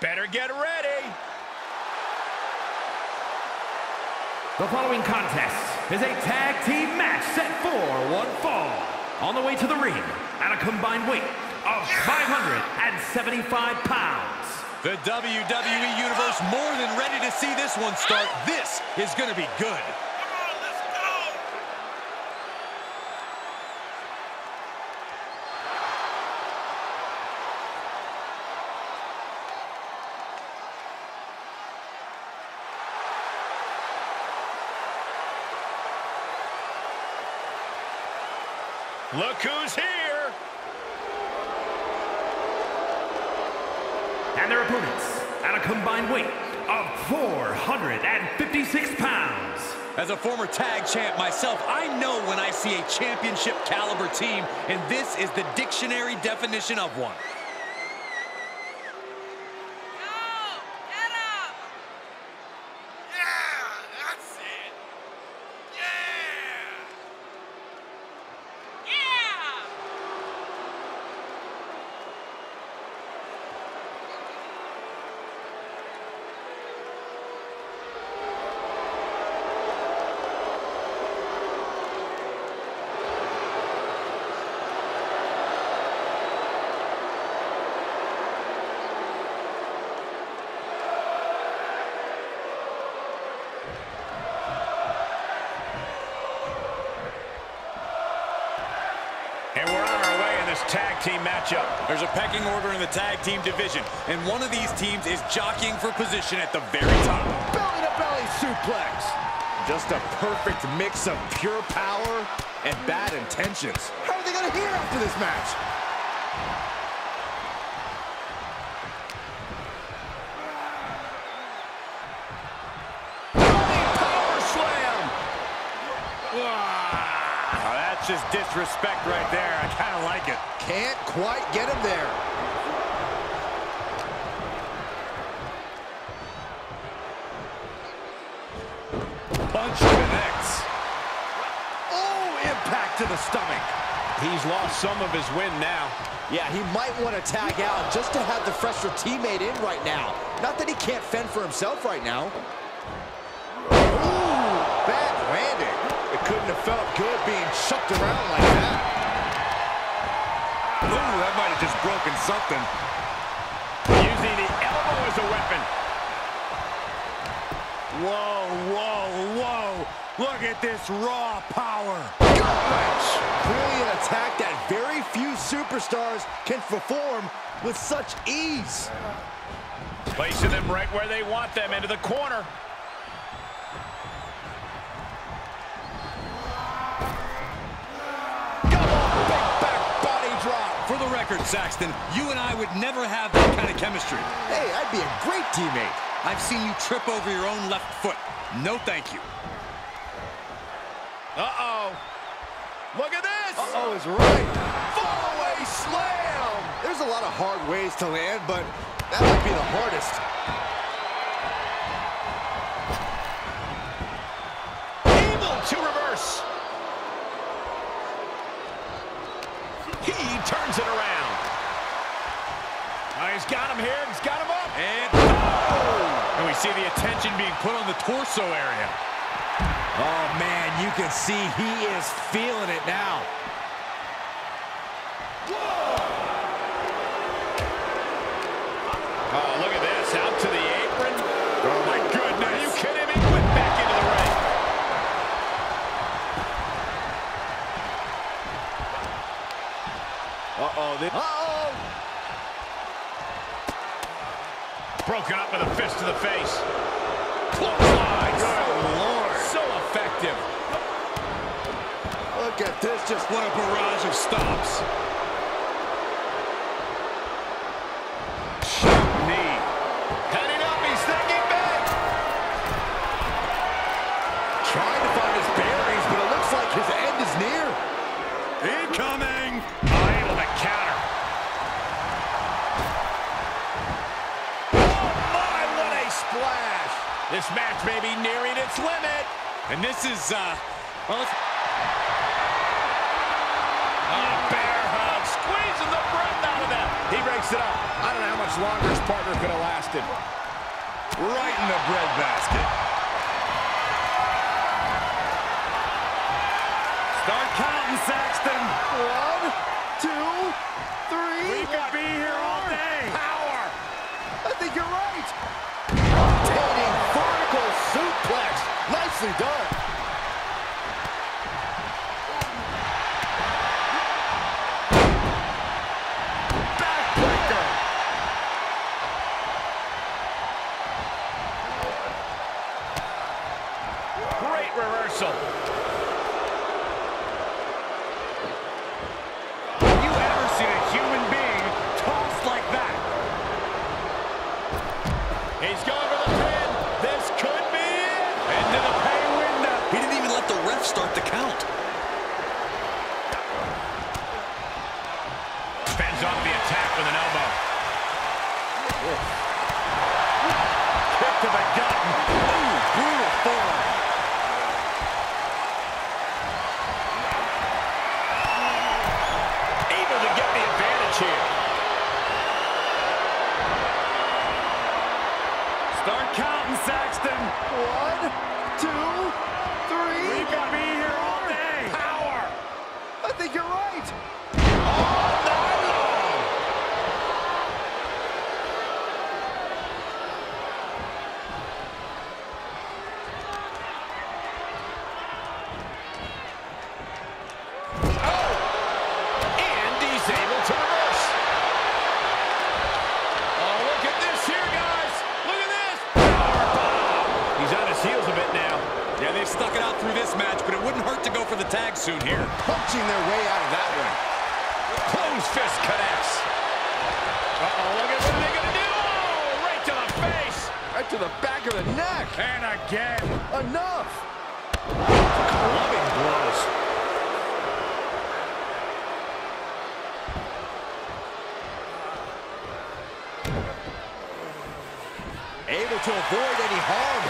Better get ready. The following contest is a tag team match set for one fall. On the way to the ring at a combined weight of 575 pounds. The WWE Universe more than ready to see this one start. This is going to be good. Look who's here. And their opponents at a combined weight of 456 pounds. As a former tag champ myself, I know when I see a championship caliber team, and this is the dictionary definition of one. And we're on our way in this tag team matchup. There's a pecking order in the tag team division, and one of these teams is jockeying for position at the very top. Belly-to-belly suplex. Just a perfect mix of pure power and bad intentions. How are they going to hear after this match? Power slam. Ah, that's just disrespect right there. I kind of like it. Can't quite get him there. Punch connects. Oh, impact to the stomach. He's lost some of his wind now. Yeah, he might want to tag out just to have the fresher teammate in right now. Not that he can't fend for himself right now. Ooh, bad landing. It couldn't have felt good being shucked around like that. Ooh, that might have just broken something. Using the elbow as a weapon. Whoa, whoa, whoa. Look at this raw power. Wrench. Clearly an attack that very few superstars can perform with such ease. Placing them right where they want them, into the corner. Saxton, you and I would never have that kind of chemistry. Hey, I'd be a great teammate. I've seen you trip over your own left foot. No thank you. Uh-oh. Look at this. Uh-oh is right. Fallaway slam. There's a lot of hard ways to land, but that might be the hardest. Able to reverse. He turns it around. Oh, he's got him here. He's got him up. And, Oh! And we see the attention being put on the torso area. Oh, man, you can see he is feeling it now. Oh, look at this. Out to the apron. Oh, oh my goodness. Are you kidding me? Went back into the ring. Uh-oh. Uh-oh. Broken up with a fist to the face. Clothesline. Good Lord. So effective. Look at this. Just what a barrage of stomps. Be nearing its limit. And this is, uh, well, it's... Oh, bear hug, squeezing the breath out of them. He breaks it up. I don't know how much longer his partner could have lasted. Right in the breadbasket. Start counting, Saxton. One, two, three. We could be here all day. Power. I think you're right. Rotating suplex. Nicely done. Backbreaker. Kick Able to avoid any harm.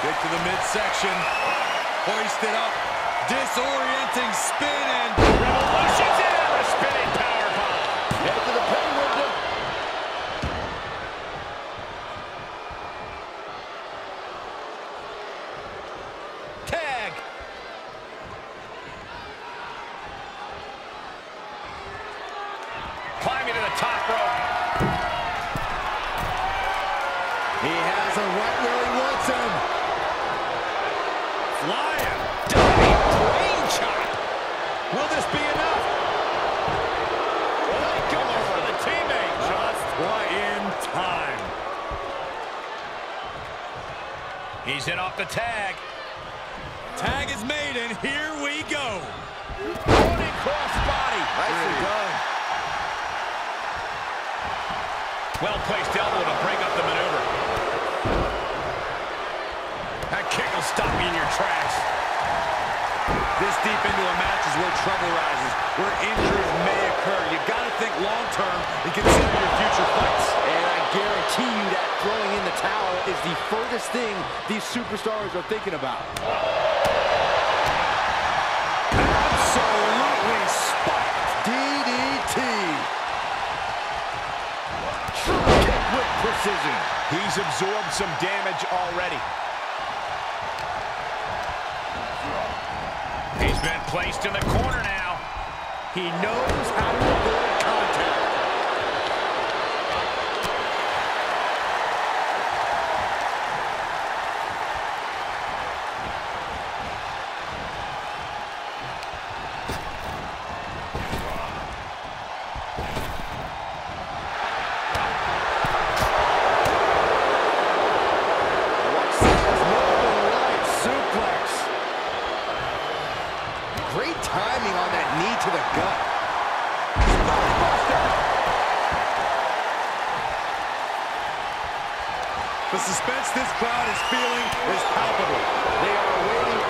Get to the midsection. Hoist it up. Disorienting spin and Revolution's in. A spinning power bomb. Head to the pin window. Tag. Climbing to the top rope. He has him right where he wants him. flying. Diving brain chop. Will this be enough? Oh, going for the teammate. Just right in time. He's in off the tag. Tag is made, and here we go. Running cross body. Nicely done. Well-placed elbow to break up the maneuver. That kick will stop you in your tracks. This deep into a match is where trouble rises, where injuries may occur. You got to think long-term and consider your future fights. And I guarantee you that throwing in the towel is the furthest thing these superstars are thinking about. Absolutely spiked. DDT. Kick with precision. He's absorbed some damage already. Placed in the corner now. He knows how to The suspense this crowd is feeling is palpable. They are waiting.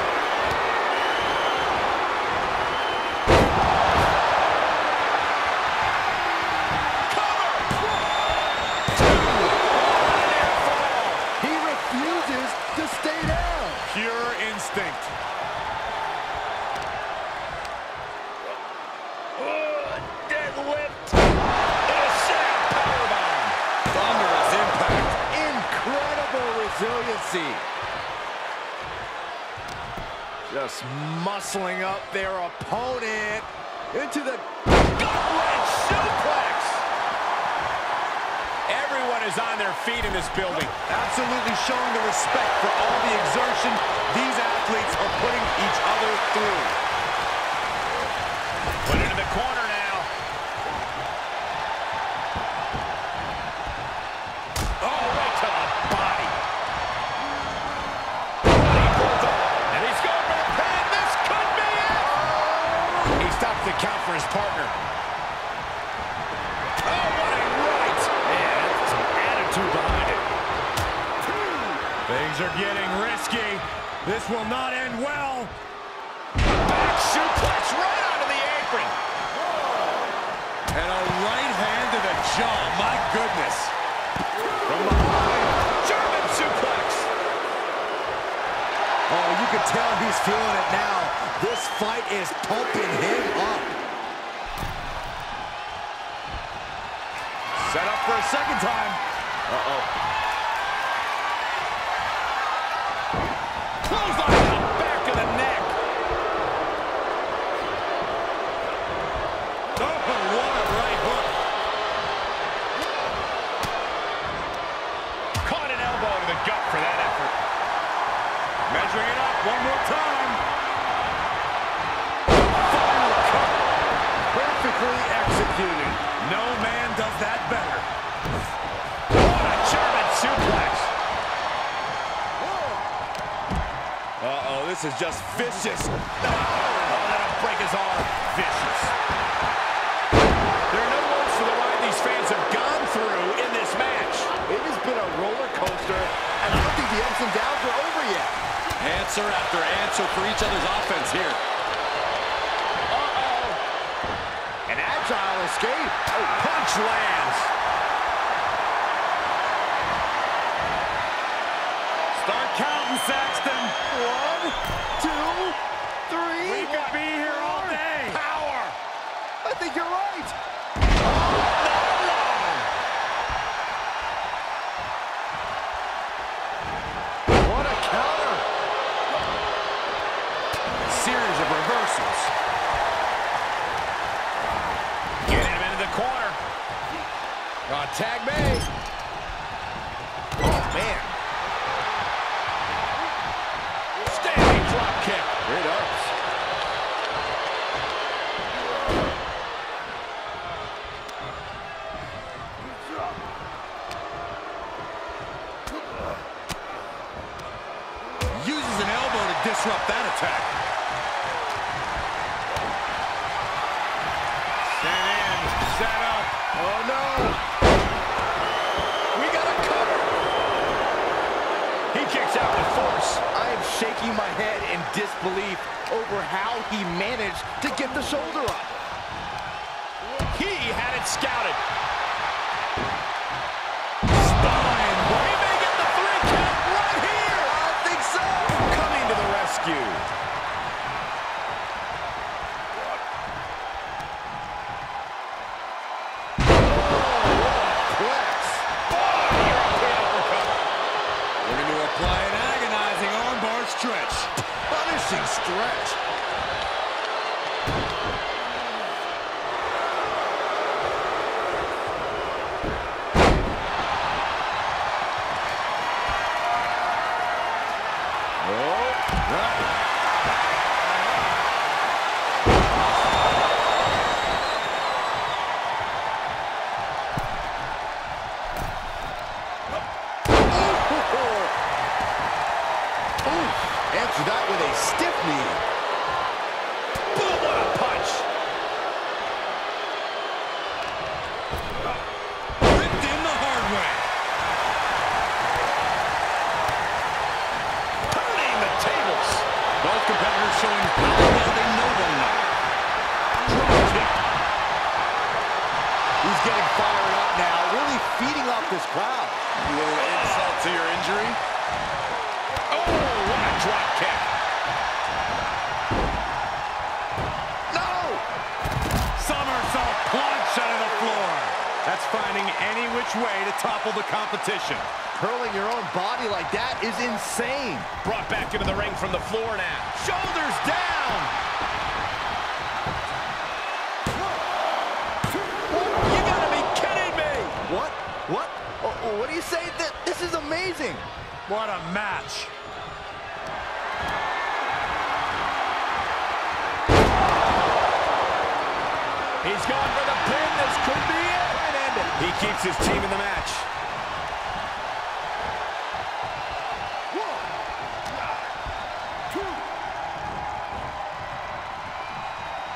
He refuses to stay down. Pure instinct. Deadlift. And a six. Legacy. Just muscling up their opponent into the gut-wrench suplex. Everyone is on their feet in this building. Absolutely showing the respect for all the exertion these athletes are putting each other through. Put it in the corner for his partner. Oh, what a right. Yeah, some attitude behind it. Things are getting risky. This will not end well. Back suplex right onto the apron. And a right hand to the jaw. My goodness. From behind, German suplex. Oh, you can tell he's feeling it now. This fight is pumping him up. For a second time. Uh-oh. Uh-oh, this is just vicious. Oh, that'll break his arm. Vicious. There are no words for the ride these fans have gone through in this match. It has been a roller coaster, and I don't think the ups and downs are over yet. Answer after answer for each other's offense here. Uh-oh. An agile escape. Oh, punch lands. One, two, three. We could be here all day. Power. I think you're right. Disrupt that attack. Set in. Set up. Oh, no. We got a cover. He kicks out with force. I am shaking my head in disbelief over how he managed to get the shoulder up. He had it scouted. Feeding off this crowd. A little insult to your injury. Oh, what a drop kick. No! Somersault plunge onto the floor. That's finding any which way to topple the competition. Curling your own body like that is insane. Brought back into the ring from the floor now. Shoulders down. What do you say? This is amazing. What a match. He's going for the pin. This could be it. He keeps his team in the match.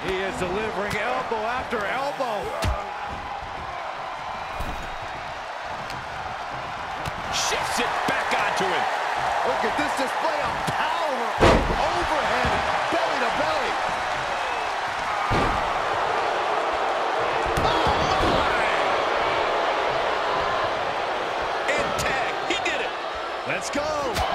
He is delivering elbow after elbow. Look at this display of power. Overhead, belly to belly. Oh, And tag. He did it. Let's go.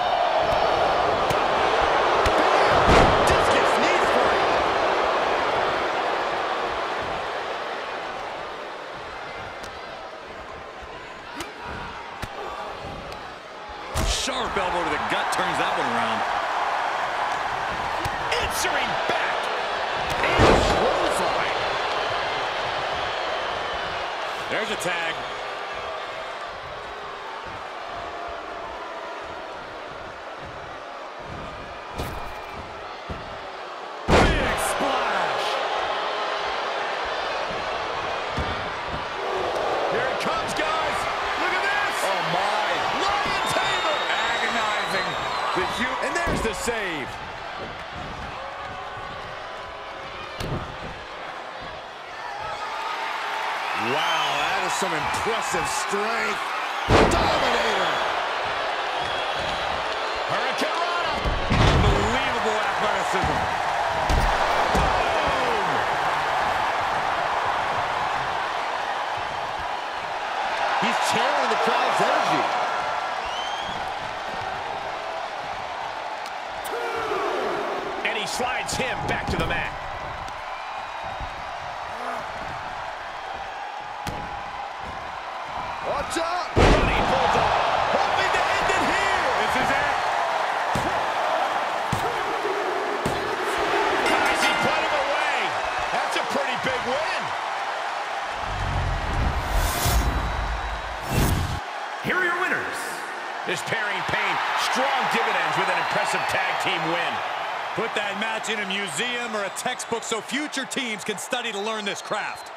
Dividends with an impressive tag team win. Put that match in a museum or a textbook so future teams can study to learn this craft.